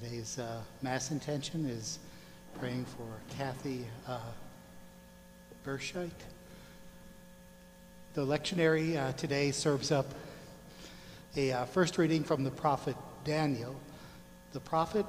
Today's uh, Mass intention is praying for Kathy uh. The lectionary uh, today serves up a uh, first reading from the prophet Daniel. The prophet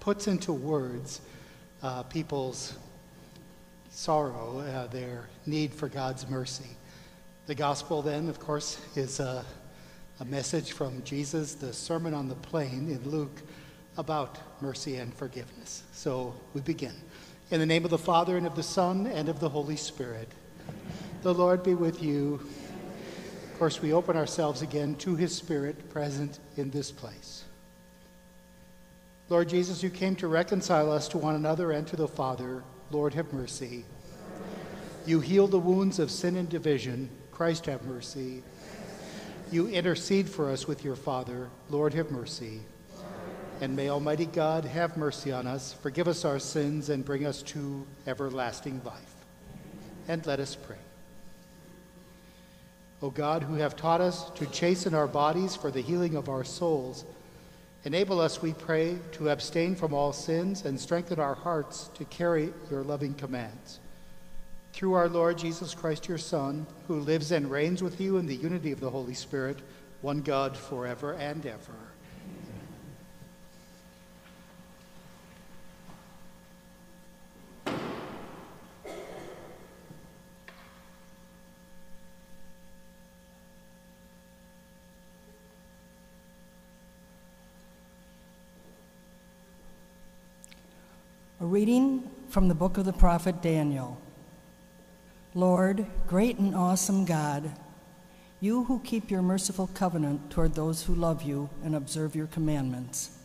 puts into words uh, people's sorrow, uh, their need for God's mercy. The gospel, then, of course, is a, a message from Jesus, the Sermon on the Plain in Luke about mercy and forgiveness. So we begin. In the name of the Father, and of the Son, and of the Holy Spirit. The Lord be with you. Of course, we open ourselves again to his Spirit present in this place. Lord Jesus, you came to reconcile us to one another and to the Father. Lord, have mercy. You heal the wounds of sin and division. Christ, have mercy. You intercede for us with your Father. Lord, have mercy. And may Almighty God have mercy on us, forgive us our sins, and bring us to everlasting life. And let us pray. O God, who have taught us to chasten our bodies for the healing of our souls, enable us, we pray, to abstain from all sins and strengthen our hearts to carry your loving commands. Through our Lord Jesus Christ, your Son, who lives and reigns with you in the unity of the Holy Spirit, one God forever and ever. Reading from the book of the prophet Daniel. Lord, great and awesome God, you who keep your merciful covenant toward those who love you and observe your commandments.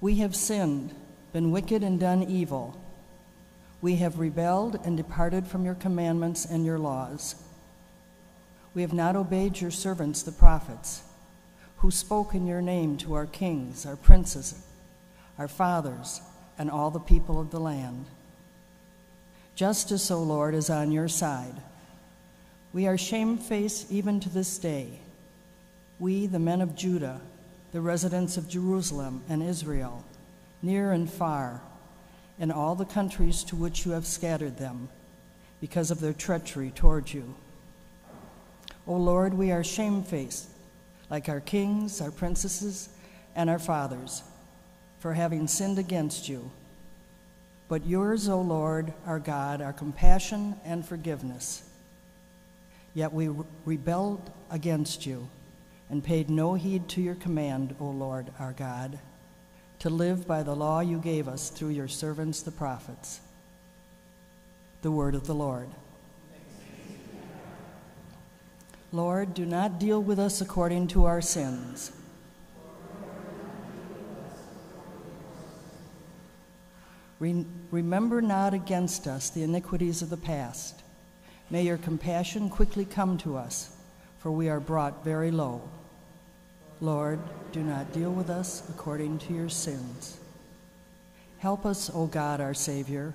We have sinned, been wicked, and done evil. We have rebelled and departed from your commandments and your laws. We have not obeyed your servants, the prophets, who spoke in your name to our kings, our princes, our fathers, and all the people of the land. Justice, O Lord, is on your side. We are shamefaced even to this day. We, the men of Judah, the residents of Jerusalem and Israel, near and far, and all the countries to which you have scattered them, because of their treachery toward you. O Lord, we are shamefaced, like our kings, our princesses, and our fathers for having sinned against you. But yours, O Lord, our God, are compassion and forgiveness. Yet we rebelled against you and paid no heed to your command, O Lord, our God, to live by the law you gave us through your servants, the prophets. The word of the Lord. Lord, do not deal with us according to our sins remember not against us the iniquities of the past. May your compassion quickly come to us, for we are brought very low. Lord, do not deal with us according to your sins. Help us, O God, our Savior,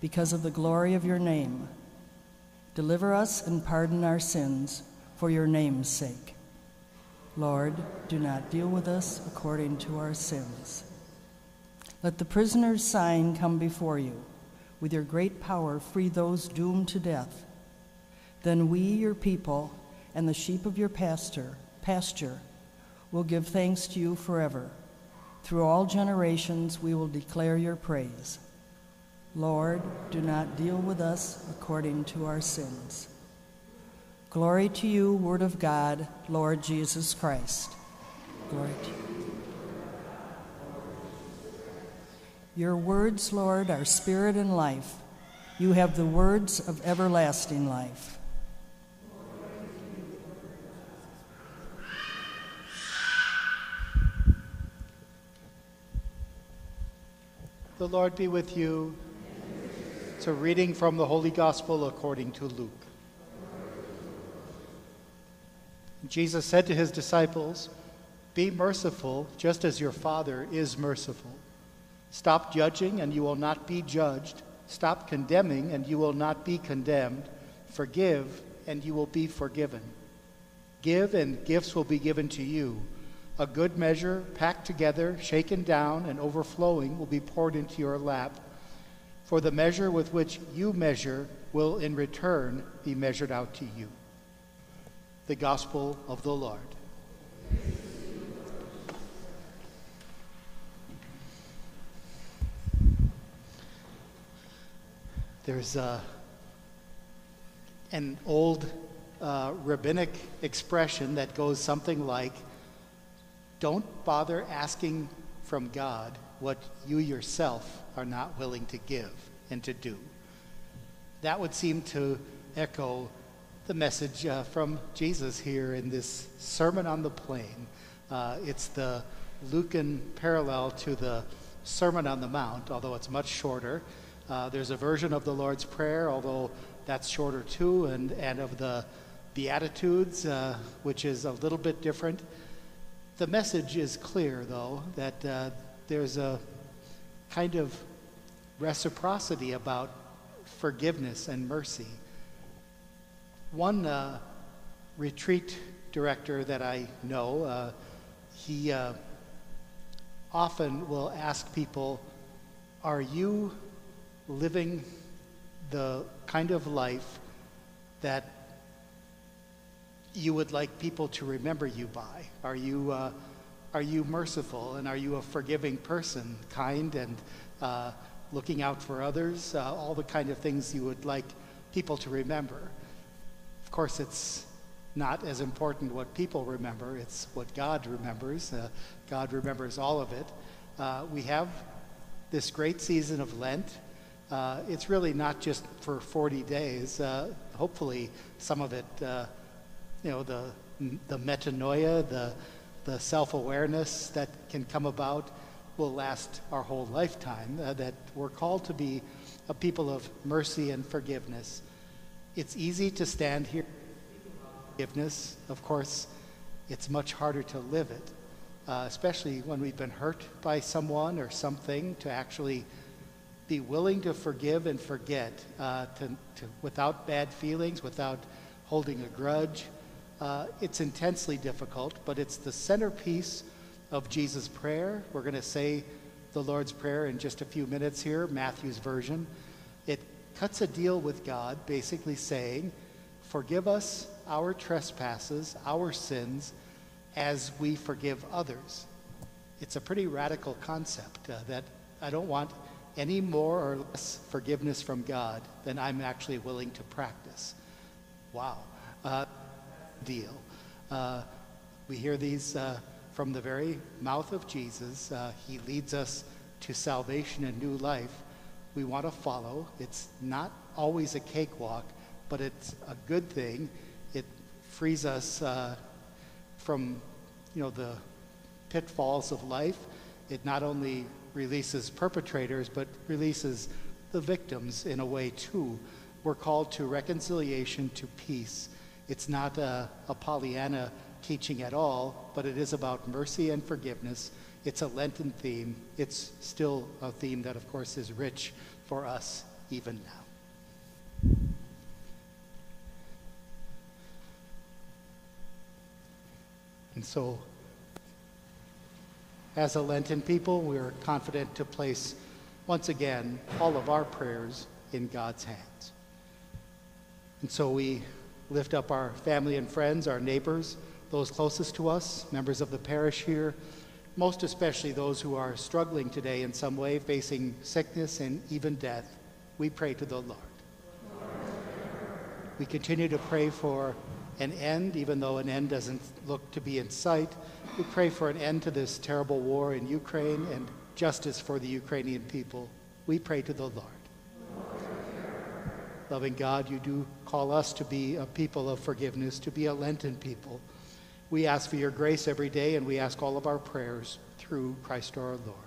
because of the glory of your name. Deliver us and pardon our sins for your name's sake. Lord, do not deal with us according to our sins. Let the prisoner's sign come before you. With your great power, free those doomed to death. Then we, your people, and the sheep of your pasture, pasture, will give thanks to you forever. Through all generations, we will declare your praise. Lord, do not deal with us according to our sins. Glory to you, Word of God, Lord Jesus Christ. Glory to you. Your words, Lord, are spirit and life. You have the words of everlasting life. The Lord be with you. It's a reading from the Holy Gospel according to Luke. Jesus said to his disciples, Be merciful, just as your Father is merciful. Stop judging, and you will not be judged. Stop condemning, and you will not be condemned. Forgive, and you will be forgiven. Give, and gifts will be given to you. A good measure, packed together, shaken down, and overflowing, will be poured into your lap. For the measure with which you measure will in return be measured out to you. The Gospel of the Lord. There's uh, an old uh, rabbinic expression that goes something like Don't bother asking from God what you yourself are not willing to give and to do. That would seem to echo the message uh, from Jesus here in this Sermon on the Plain. Uh, it's the Lucan parallel to the Sermon on the Mount, although it's much shorter. Uh, there's a version of the Lord's Prayer, although that's shorter too, and, and of the Beatitudes, uh, which is a little bit different. The message is clear, though, that uh, there's a kind of reciprocity about forgiveness and mercy. One uh, retreat director that I know, uh, he uh, often will ask people, Are you living the kind of life that you would like people to remember you by? Are you, uh, are you merciful and are you a forgiving person, kind and uh, looking out for others? Uh, all the kind of things you would like people to remember. Of course, it's not as important what people remember, it's what God remembers. Uh, God remembers all of it. Uh, we have this great season of Lent. Uh, it's really not just for 40 days. Uh, hopefully, some of it, uh, you know, the, the metanoia, the, the self awareness that can come about will last our whole lifetime. Uh, that we're called to be a people of mercy and forgiveness. It's easy to stand here. Forgiveness, of course, it's much harder to live it, uh, especially when we've been hurt by someone or something, to actually be willing to forgive and forget uh, to, to, without bad feelings, without holding a grudge. Uh, it's intensely difficult, but it's the centerpiece of Jesus' prayer. We're going to say the Lord's Prayer in just a few minutes here, Matthew's version. It cuts a deal with God, basically saying, Forgive us our trespasses, our sins, as we forgive others. It's a pretty radical concept uh, that I don't want any more or less forgiveness from God than I'm actually willing to practice. Wow. Uh, deal. Uh, we hear these uh, from the very mouth of Jesus. Uh, he leads us to salvation and new life. We want to follow. It's not always a cakewalk, but it's a good thing. It frees us uh, from, you know, the pitfalls of life. It not only releases perpetrators, but releases the victims in a way too. We're called to reconciliation, to peace. It's not a, a Pollyanna teaching at all, but it is about mercy and forgiveness. It's a Lenten theme. It's still a theme that, of course, is rich for us even now. And so as a Lenten people, we are confident to place once again all of our prayers in God's hands. And so we lift up our family and friends, our neighbors, those closest to us, members of the parish here, most especially those who are struggling today in some way, facing sickness and even death. We pray to the Lord. We continue to pray for an end, even though an end doesn't look to be in sight. We pray for an end to this terrible war in Ukraine and justice for the Ukrainian people. We pray to the Lord. Loving God, you do call us to be a people of forgiveness, to be a Lenten people. We ask for your grace every day, and we ask all of our prayers through Christ our Lord.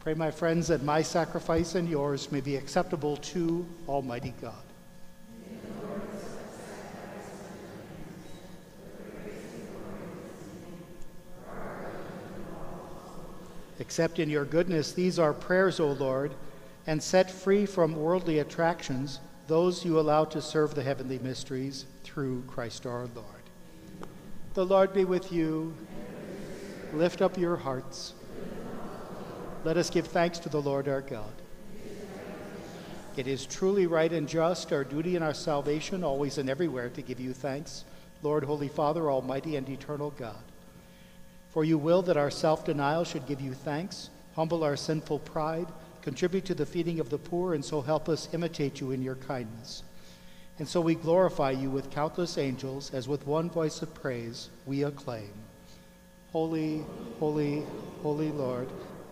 Pray, my friends, that my sacrifice and yours may be acceptable to Almighty God. Accept in your goodness these our prayers, O Lord, and set free from worldly attractions those you allow to serve the heavenly mysteries through Christ our Lord. The Lord be with you. Lift up your hearts. Let us give thanks to the Lord our God. It is truly right and just, our duty and our salvation, always and everywhere, to give you thanks, Lord, Holy Father, Almighty and eternal God. For you will that our self denial should give you thanks, humble our sinful pride, contribute to the feeding of the poor, and so help us imitate you in your kindness. And so we glorify you with countless angels, as with one voice of praise we acclaim Holy, holy, holy Lord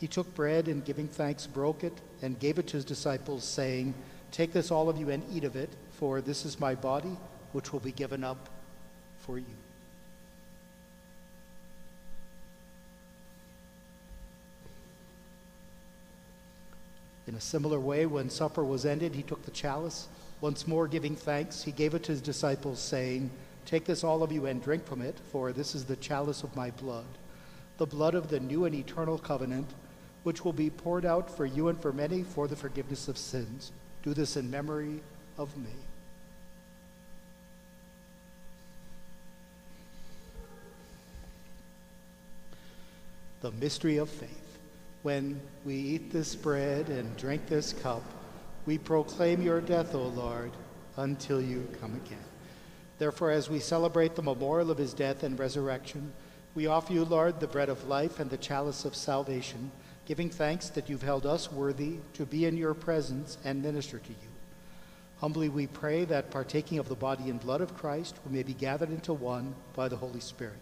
he took bread and giving thanks broke it and gave it to his disciples, saying, Take this, all of you, and eat of it, for this is my body, which will be given up for you. In a similar way, when supper was ended, he took the chalice. Once more giving thanks, he gave it to his disciples, saying, Take this, all of you, and drink from it, for this is the chalice of my blood, the blood of the new and eternal covenant which will be poured out for you and for many for the forgiveness of sins. Do this in memory of me. The mystery of faith. When we eat this bread and drink this cup, we proclaim your death, O Lord, until you come again. Therefore, as we celebrate the memorial of his death and resurrection, we offer you, Lord, the bread of life and the chalice of salvation giving thanks that you've held us worthy to be in your presence and minister to you. Humbly we pray that partaking of the body and blood of Christ, we may be gathered into one by the Holy Spirit.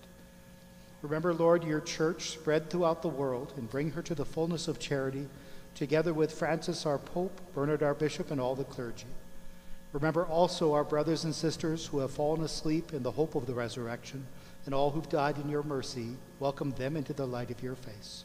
Remember, Lord, your church spread throughout the world and bring her to the fullness of charity, together with Francis our Pope, Bernard our Bishop, and all the clergy. Remember also our brothers and sisters who have fallen asleep in the hope of the resurrection, and all who've died in your mercy. Welcome them into the light of your face.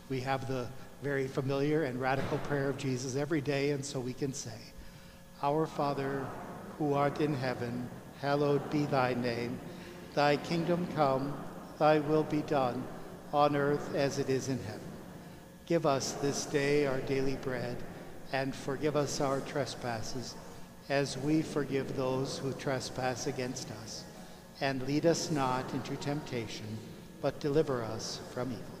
we have the very familiar and radical prayer of Jesus every day, and so we can say, Our Father, who art in heaven, hallowed be thy name. Thy kingdom come, thy will be done, on earth as it is in heaven. Give us this day our daily bread, and forgive us our trespasses, as we forgive those who trespass against us. And lead us not into temptation, but deliver us from evil.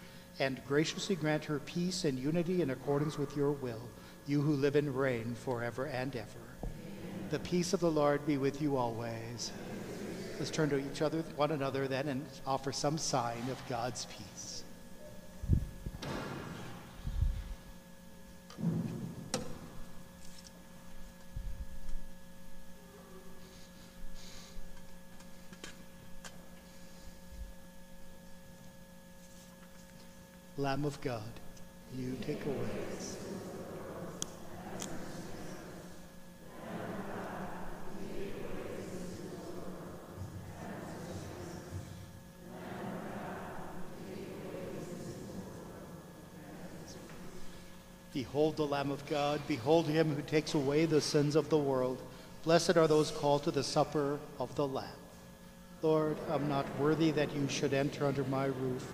and graciously grant her peace and unity in accordance with your will, you who live and reign forever and ever. Amen. The peace of the Lord be with you always. Let's turn to each other, one another then, and offer some sign of God's peace. Lamb of God, you take away. Behold the Lamb of God. Behold him who takes away the sins of the world. Blessed are those called to the supper of the Lamb. Lord, I'm not worthy that you should enter under my roof,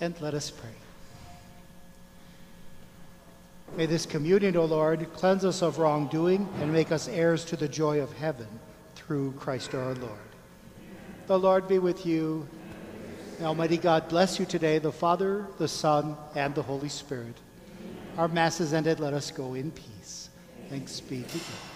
And let us pray. May this communion, O Lord, cleanse us of wrongdoing and make us heirs to the joy of heaven through Christ our Lord. The Lord be with you. May Almighty God bless you today, the Father, the Son, and the Holy Spirit. Our Mass is ended. Let us go in peace. Thanks be to God.